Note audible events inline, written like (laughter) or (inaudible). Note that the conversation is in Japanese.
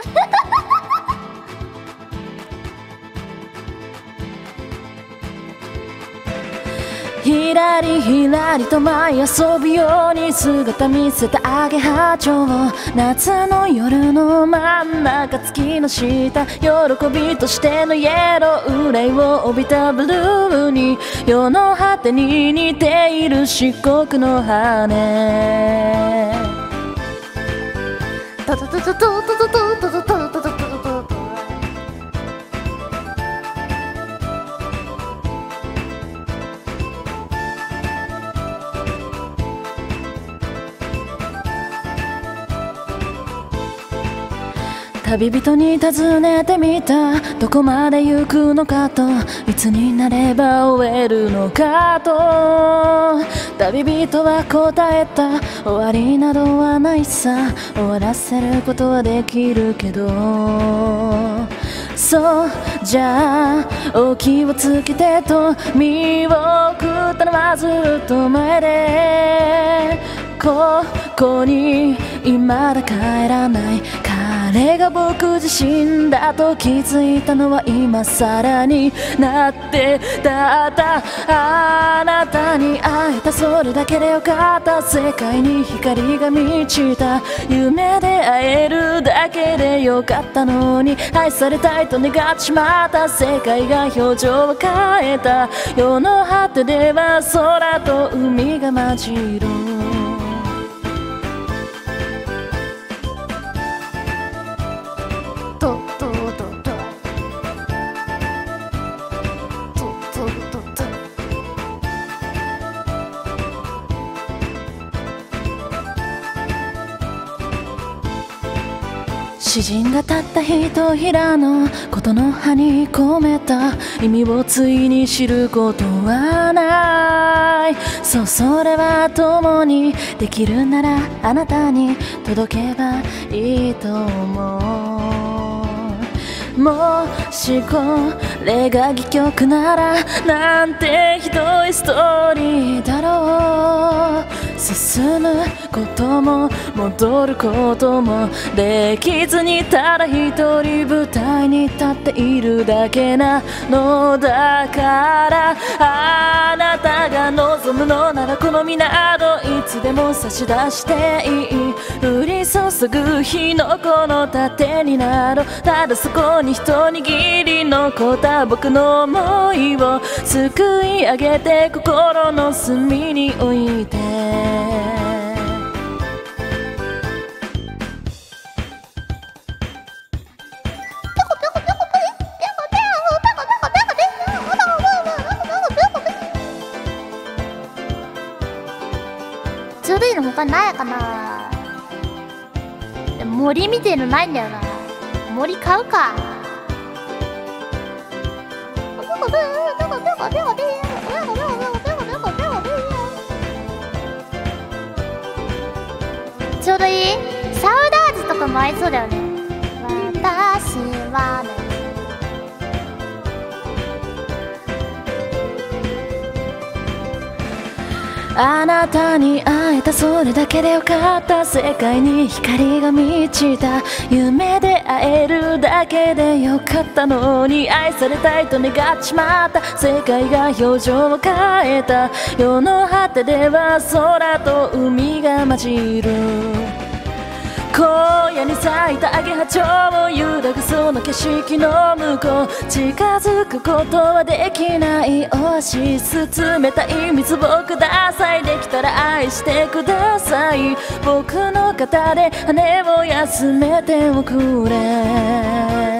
(laughs) ひらりひらりと舞い遊ぶように姿見せたアゲハチョウ夏の夜の真ん中月の下喜びとしてのイエロー憂いを帯びたブルーに世の果てに似ている四国の羽トトトトトトトトト旅人に尋ねてみた。どこまで行くのかと。いつになれば終えるのかと。旅人は答えた。終わりなどはないさ。終わらせることはできるけど。そう。じゃあお気をつけてと見送ったのはずっと前で。ここに未だ帰らない。彼が僕自身だと気づいたのは今更になってたったあなたに会えたそれだけでよかった世界に光が満ちた。夢で会えるだけでよかったのに。愛されたいと願ってしまった。世界が表情を変えた。世の果てでは空と海が混じる詩人がたったひとひらのことの葉に込めた意味をついに知ることはない。そうそれは共にできるならあなたに届けばいいと思う。もしこれが戯曲ならなんてひどいストーリーだろう。進むことも戻ることもできずにただ一人舞台に立っているだけなのだからあなたが望むのならこの身などいつでも差し出していい。降り注ぐ火の粉の盾になろう。ただそこに一握り残った僕の想いをすくい上げて心の隅に置いて。他ないかな。森みてえのないんだよな。森買うか。ちょうどいい？サウダージとかも合いそうだよね。私はね。あなたに会えたそれだけでよかった。世界に光が満ちた。夢で会えるだけでよかったのに愛されたいと願っちまった。世界が表情を変えた。世の果てでは空と海が混じる。荒野に咲いたアゲハチョウを揺らぐその景色の向こう近づくことはできないオアシス冷たい水をくださいできたら愛してください。僕の肩で羽を休めておくれ。